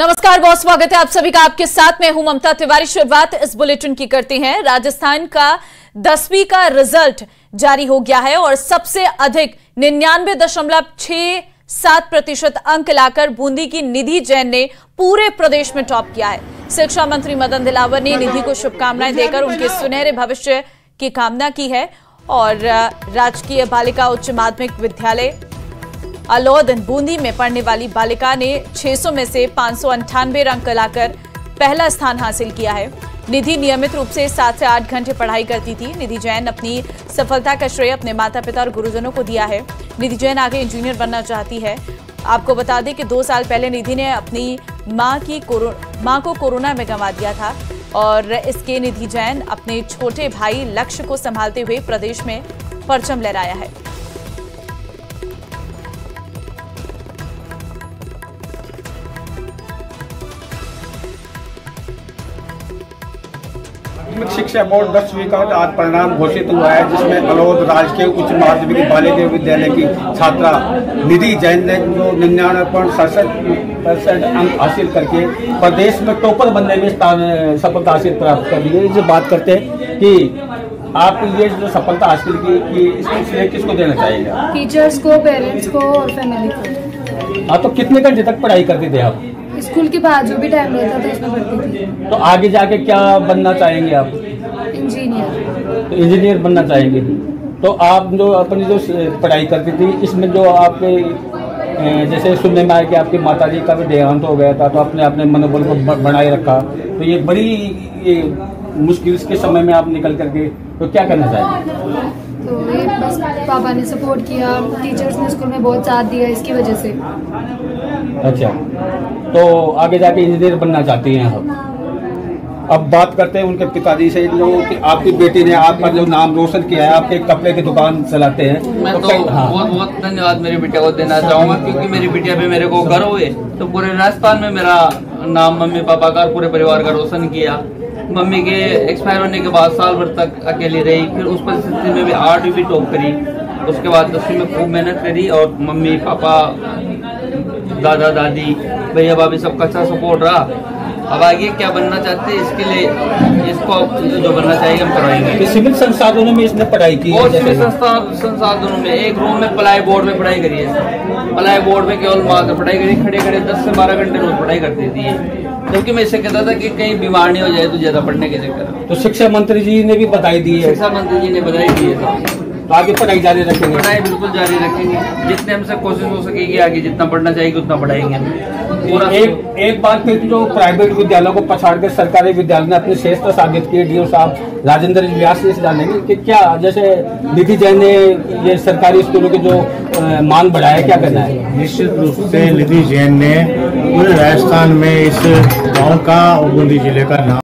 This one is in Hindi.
नमस्कार बहुत स्वागत है आप सभी का आपके साथ। में हूँ ममता तिवारी। शुरुआत इस बुलेटिन की करते हैं। राजस्थान का दसवीं का रिज़ल्ट जारी हो गया है और सबसे अधिक निन्यानवे दशमलव छह सात प्रतिशत अंक लाकर बूंदी की निधि जैन ने पूरे प्रदेश में टॉप किया है। शिक्षा मंत्री मदन दिलावर ने निधि को शुभकामनाएँ देकर उनके सुनहरे भविष्य की कामना की है और राजकीय बालिका उच्च माध्यमिक विद्यालय अलोद बूंदी में पढ़ने वाली बालिका ने 600 में से पाँच अंक लाकर पहला स्थान हासिल किया है। निधि नियमित रूप से सात से आठ घंटे पढ़ाई करती थी। निधि जैन अपनी सफलता का श्रेय अपने माता पिता और गुरुजनों को दिया है। निधि जैन आगे इंजीनियर बनना चाहती है। आपको बता दें कि दो साल पहले निधि ने अपनी माँ की माँ को कोरोना में गंवा दिया था और इसके निधि जैन अपने छोटे भाई लक्ष्य को संभालते हुए प्रदेश में परचम लहराया है। माध्यमिक शिक्षा बोर्ड दसवीं का आज परिणाम घोषित हुआ है, जिसमें अलोद राजकीय उच्च माध्यमिक बालिका विद्यालय की छात्रा निधि जैन ने जो निन्यानवे पॉइंट सड़सठ परसेंट अंक हासिल करके प्रदेश में टोपर बनने में सफलता हासिल प्राप्त कर ली है इसे बात करते हैं कि आप ये जो सफलता हासिल की कि इसको श्रेय किसको देना चाहेगा? टीचर्स को पेरेंट्स को और फैमिली को। हाँ तो कितने घंटे तक पढ़ाई करते थे आप? स्कूल के बाद जो भी टाइम रहता था उसमें पढ़ती थी। तो आगे जाके क्या बनना चाहेंगे आप? इंजीनियर तो इंजीनियर बनना चाहेंगे। तो आप जो अपनी जो पढ़ाई करती थी इसमें जो आपके जैसे सुनने में आया कि आपकी माता जी का भी देहांत हो गया था तो आपने अपने मनोबल को बनाए रखा। तो ये बड़ी ये मुश्किल के समय में आप निकल करके तो क्या करना चाहेंगे? तो ये बस पापा ने सपोर्ट किया टीचर्स ने स्कूल में बहुत साथ दिया इसकी वजह से। अच्छा तो आगे जाके इंजीनियर बनना चाहती हैं आप। अब बात करते हैं उनके पिताजी से जो कि आपकी बेटी ने आपका जो नाम रोशन किया है आपके कपड़े की दुकान चलाते हैं। मैं तो, तो हाँ। बहुत बहुत धन्यवाद मेरी बिटिया को देना चाहूँगा क्योंकि मेरी बिटिया पे मेरे को गर्व हुए तो पूरे राजस्थान में मेरा नाम मम्मी पापा का पूरे परिवार का रोशन किया। मम्मी के एक्सपायर होने के बाद साल भर तक अकेली रही फिर उस परिस्थिति में भी आठ भी टॉप करी। उसके बाद दसवीं में खूब मेहनत करी और मम्मी पापा दादा दादी भैया भाभी सबका अच्छा सपोर्ट रहा। अब आगे क्या बनना चाहते हैं इसके लिए इसको जो बनना चाहिए हम करवाएँगे। सिविल संसाधनों में इसने पढ़ाई की और सिविल संसाधनों में एक रूम में पलाई बोर्ड में पढ़ाई करी है। पलाई बोर्ड में केवल मात्र पढ़ाई करी खड़े खड़े दस से बारह घंटे रोज पढ़ाई करती थी। क्योंकि मैं इससे कहता था कि कहीं बीमार नहीं हो जाए तो ज़्यादा पढ़ने के चक्कर तो शिक्षा मंत्री जी ने भी बधाई दी है। शिक्षा मंत्री जी ने बधाई दी है। तो आगे पढ़ाई जारी रखेंगे। पढ़ाई बिल्कुल जारी रखेंगे। जितने हमसे कोशिश हो सकेगी आगे जितना पढ़ना चाहिए उतना पढ़ाएँगे एक एक बात फिर जो प्राइवेट विद्यालयों को पछाड़ के सरकारी विद्यालय ने अपनी श्रेष्ठता साबित की डी साहब राजेंद्र व्यास से जानेंगे कि क्या जैसे निधि जैन ने ये सरकारी स्कूलों के जो मान बढ़ाया क्या करना है? निश्चित रूप से निधि जैन ने पूरे राजस्थान में इस गाँव का और बूंदी ज़िले का नाम